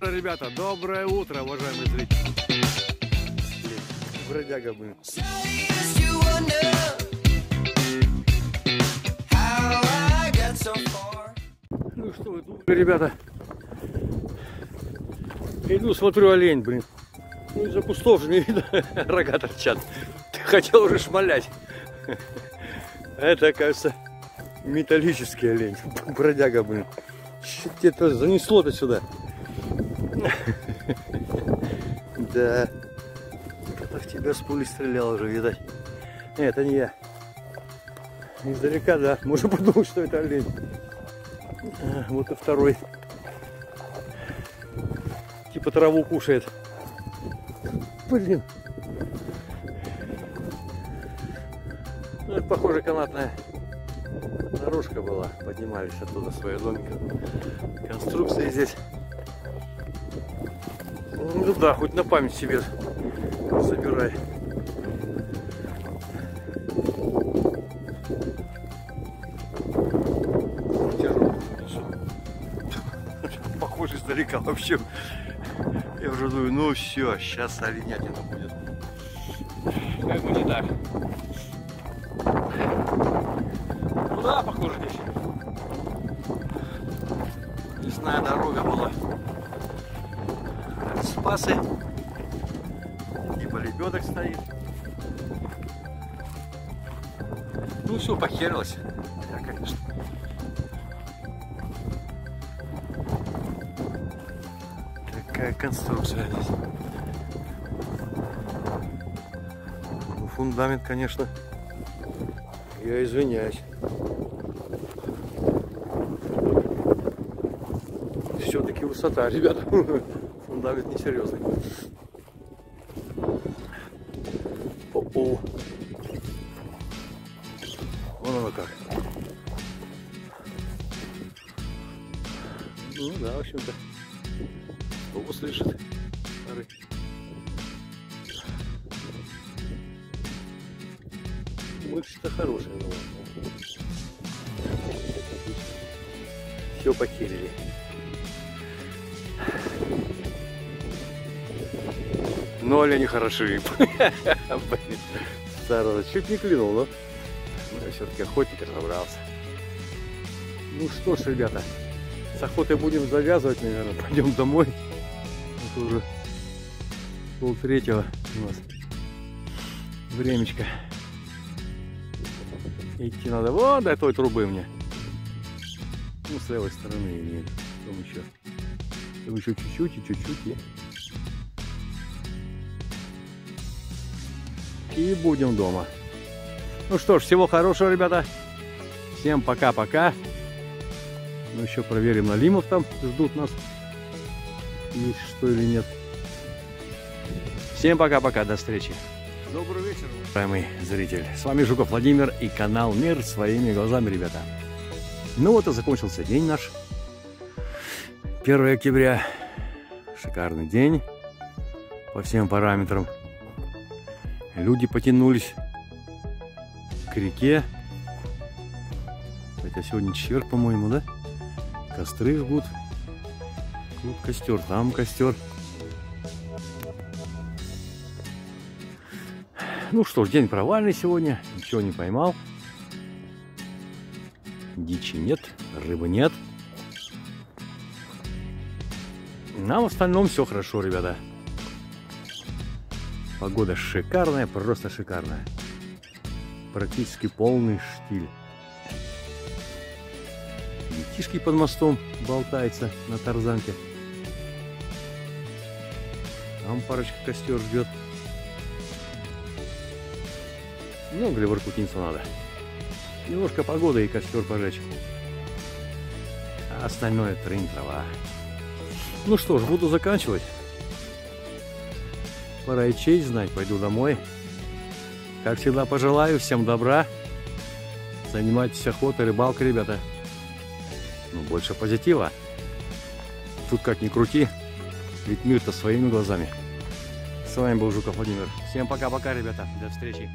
Ребята, доброе утро, уважаемые зрители. Бродяга, блин. Ну что вы думали, ребята? Иду, смотрю, олень, блин. Ну из-за кустов же не видно, рога торчат. Хотел уже шмалять. Это, кажется, металлический олень. Бродяга, блин. Тебе это занесло-то сюда? Да. В тебя с пули стрелял уже, видать. Нет, это не я. Издалека, да. Можно подумать, что это олень. А, Вот и второй. Типа траву кушает. Блин. Ну, это, похоже, канатная дорожка была. Поднимались оттуда свои домики. Конструкции здесь. Ну да, хоть на память себе. Тяжело. Похоже издалека вообще. Я уже думаю, ну все, сейчас оленятина будет. Как бы не так. Ну похоже здесь. Лесная дорога была. Спасы. Типа лебедок стоит. Ну все, похерилось. Да, конечно. Какая конструкция здесь. Ну, фундамент, конечно, я извиняюсь. Все-таки высота, ребята. Фундамент несерьезный. О-о. Вон оно как. Ну да, в общем-то. Кто услышит? Старый. Мышцы-то хорошие, но все потеряли. Но они хороши. Старого чуть не клюнул, но я все-таки охотник разобрался. Ну что ж, ребята, с охотой будем завязывать, наверное. Пойдем домой. Это уже пол третьего у нас времечко. Идти надо вот до той трубы мне. Ну, с левой стороны или там еще. Там еще чуть-чуть и чуть-чуть. И... будем дома. Ну что ж, всего хорошего, ребята. Всем пока-пока. Ну, еще проверим, налимов там ждут нас. Есть что или нет. Всем пока-пока, до встречи. Добрый вечер, уважаемый зритель. С вами Жуков Владимир и канал Мир своими глазами, ребята. Ну вот и закончился день наш. 1 октября. Шикарный день по всем параметрам. Люди потянулись к реке. Это сегодня четверг, по-моему, да? Костры жгут. Тут костер, там костер. Ну что ж, день провальный сегодня. Ничего не поймал. Дичи нет, рыбы нет. Нам в остальном все хорошо, ребята. Погода шикарная, просто шикарная. Практически полный штиль. Детишки под мостом болтается на тарзанке. Там парочка костер ждет. Много ли воркутинца надо? Немножко погоды и костер пожечь. А остальное трынь трава. Ну что ж, буду заканчивать. Пора и честь знать, пойду домой. Как всегда, пожелаю всем добра. Занимайтесь охотой, рыбалкой, ребята. Ну, больше позитива. Тут как ни крути, ведь мир-то своими глазами. С вами был Жуков Владимир. Всем пока-пока, ребята. До встречи.